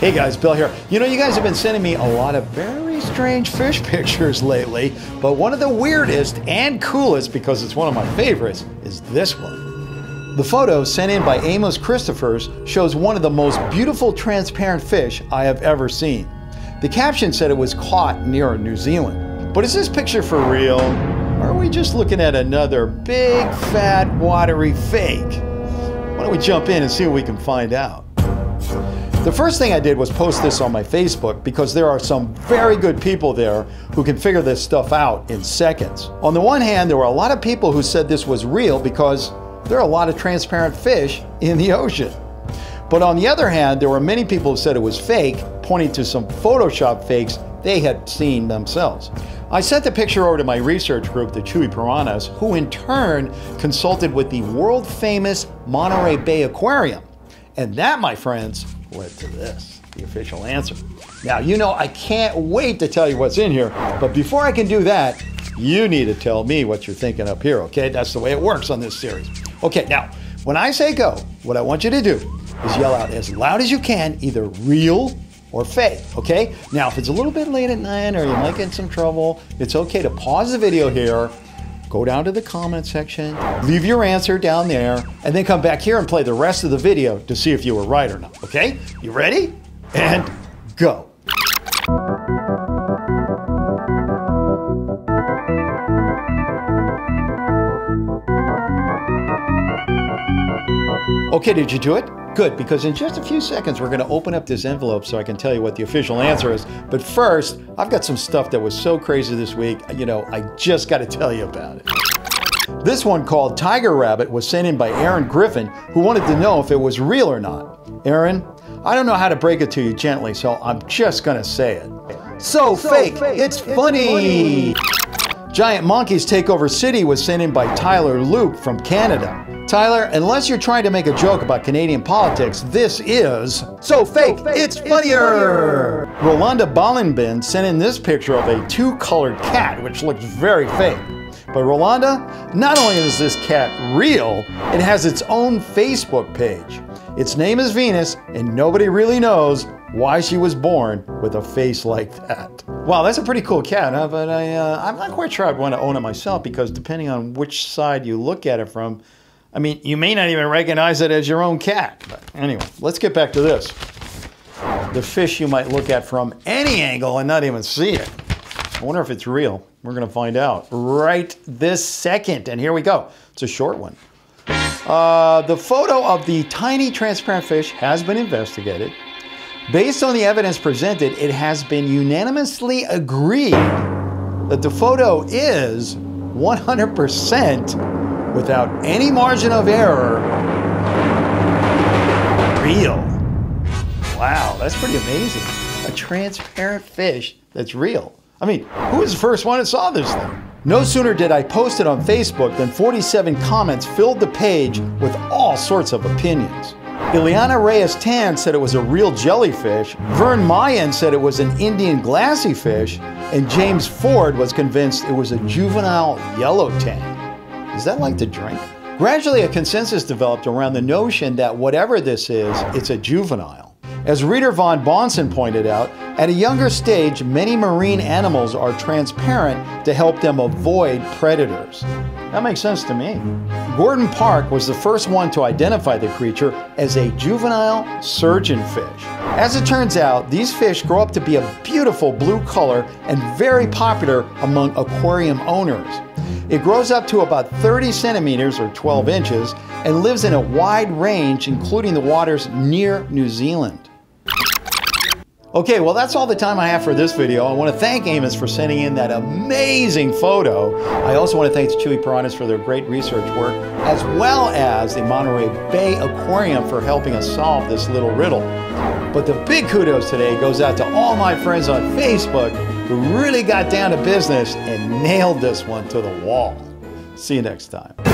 Hey guys, Bill here. You know, you guys have been sending me a lot of very strange fish pictures lately, but one of the weirdest and coolest, because it's one of my favorites, is this one. The photo sent in by Amos Christophers shows one of the most beautiful transparent fish I have ever seen. The caption said it was caught near New Zealand. But is this picture for real? Or are we just looking at another big, fat, watery fake? Why don't we jump in and see what we can find out? The first thing I did was post this on my Facebook because there are some very good people there who can figure this stuff out in seconds. On the one hand, there were a lot of people who said this was real because there are a lot of transparent fish in the ocean. But on the other hand, there were many people who said it was fake, pointing to some Photoshop fakes they had seen themselves. I sent the picture over to my research group, the Chewy Piranhas, who in turn consulted with the world famous Monterey Bay Aquarium. And that, my friends, led to this, the official answer. Now, you know, I can't wait to tell you what's in here, but before I can do that, you need to tell me what you're thinking up here, okay? That's the way it works on this series. Okay, now, when I say go, what I want you to do is yell out as loud as you can, either real or fake, okay? Now, if it's a little bit late at night or you might get in some trouble, it's okay to pause the video here go down to the comment section, leave your answer down there, and then come back here and play the rest of the video to see if you were right or not. Okay? You ready? And go. Okay, did you do it? Good, because in just a few seconds, we're going to open up this envelope so I can tell you what the official answer is. But first, I've got some stuff that was so crazy this week, you know, I just got to tell you about it. This one called Tiger Rabbit was sent in by Erin Griffin, who wanted to know if it was real or not. Erin, I don't know how to break it to you gently, so I'm just going to say it. So, so fake, fake, it's, it's funny. funny. Giant Monkeys Take Over City was sent in by Tyler Loop from Canada. Tyler, unless you're trying to make a joke about Canadian politics, this is So Fake, so fake it's, it's funnier! Roylanda Balinbin sent in this picture of a two-colored cat, which looks very fake. But Roylanda, not only is this cat real, it has its own Facebook page. Its name is Venus, and nobody really knows why she was born with a face like that. Wow, that's a pretty cool cat, huh? But I, uh, I'm not quite sure I'd want to own it myself because depending on which side you look at it from, I mean, you may not even recognize it as your own cat. But anyway, let's get back to this. The fish you might look at from any angle and not even see it. I wonder if it's real. We're going to find out right this second. And here we go. It's a short one. Uh, the photo of the tiny transparent fish has been investigated. Based on the evidence presented, it has been unanimously agreed that the photo is 100% without any margin of error, real. Wow, that's pretty amazing. A transparent fish that's real. I mean, who was the first one that saw this thing? No sooner did I post it on Facebook than 47 comments filled the page with all sorts of opinions. Ileana Reyes Tan said it was a real jellyfish, Vern Mayen said it was an Indian glassy fish, and James Ford was convinced it was a juvenile yellow tang. Is that like to drink? Gradually, a consensus developed around the notion that whatever this is, it's a juvenile. As reader Von Bonson pointed out, at a younger stage, many marine animals are transparent to help them avoid predators. That makes sense to me. Gordon Park was the first one to identify the creature as a juvenile surgeonfish. As it turns out, these fish grow up to be a beautiful blue color and very popular among aquarium owners. It grows up to about 30 centimeters or 12 inches and lives in a wide range, including the waters near New Zealand. Okay, well that's all the time I have for this video. I want to thank Amos for sending in that amazing photo. I also want to thank the Chewy Piranhas for their great research work, as well as the Monterey Bay Aquarium for helping us solve this little riddle. But the big kudos today goes out to all my friends on Facebook who really got down to business and nailed this one to the wall. See you next time.